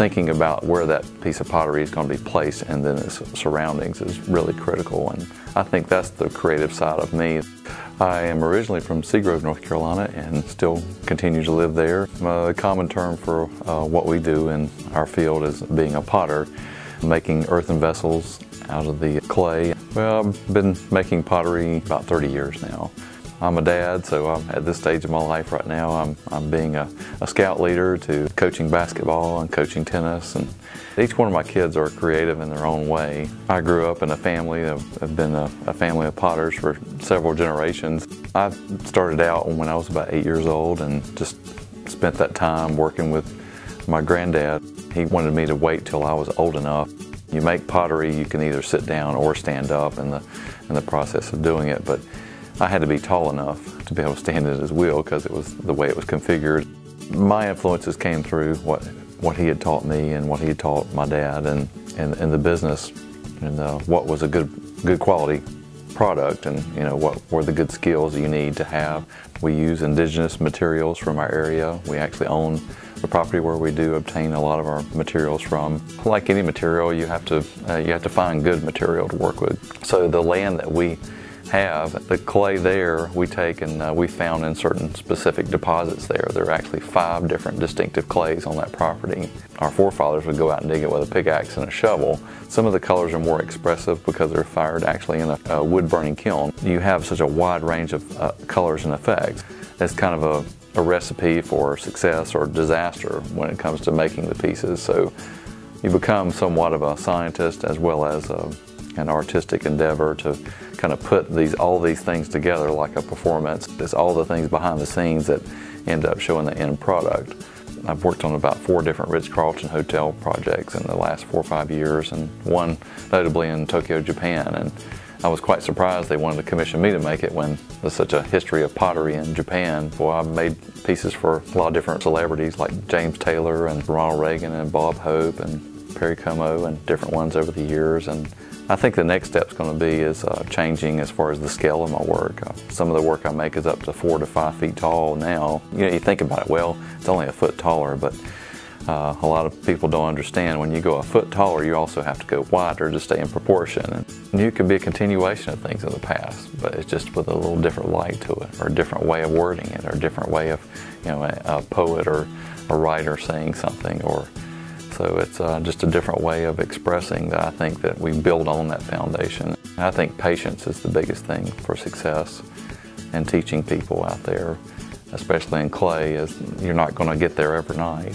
thinking about where that piece of pottery is going to be placed and then its surroundings is really critical. And I think that's the creative side of me. I am originally from Seagrove, North Carolina, and still continue to live there. A common term for uh, what we do in our field is being a potter, making earthen vessels out of the clay. Well, I've been making pottery about 30 years now. I'm a dad, so I'm at this stage of my life right now, I'm, I'm being a, a, scout leader to coaching basketball and coaching tennis. And each one of my kids are creative in their own way. I grew up in a family, I've been a, a family of potters for several generations. I started out when I was about eight years old and just spent that time working with my granddad. He wanted me to wait till I was old enough. You make pottery, you can either sit down or stand up in the, in the process of doing it. But I had to be tall enough to be able to stand at his wheel because it was the way it was configured. My influences came through what what he had taught me and what he had taught my dad and, and, and the business and uh, what was a good good quality product and you know what were the good skills you need to have. We use indigenous materials from our area. We actually own the property where we do obtain a lot of our materials from. Like any material, you have to uh, you have to find good material to work with. So the land that we have. The clay there we take and uh, we found in certain specific deposits there. There are actually five different distinctive clays on that property. Our forefathers would go out and dig it with a pickaxe and a shovel. Some of the colors are more expressive because they're fired actually in a, a wood burning kiln. You have such a wide range of uh, colors and effects. It's kind of a, a recipe for success or disaster when it comes to making the pieces. So you become somewhat of a scientist as well as a, an artistic endeavor to kind of put these all these things together like a performance. It's all the things behind the scenes that end up showing the end product. I've worked on about four different Ritz-Carlton hotel projects in the last four or five years and one notably in Tokyo, Japan. And I was quite surprised they wanted to commission me to make it when there's such a history of pottery in Japan. Well, I've made pieces for a lot of different celebrities like James Taylor and Ronald Reagan and Bob Hope and Perry Como and different ones over the years. And I think the next step is going to be is uh, changing as far as the scale of my work. Uh, some of the work I make is up to four to five feet tall now. You know, you think about it, well, it's only a foot taller, but uh, a lot of people don't understand when you go a foot taller, you also have to go wider to stay in proportion. And you could be a continuation of things in the past, but it's just with a little different light to it, or a different way of wording it, or a different way of, you know, a, a poet or a writer saying something, or so it's uh, just a different way of expressing that I think that we build on that foundation. I think patience is the biggest thing for success and teaching people out there, especially in clay, is you're not going to get there overnight.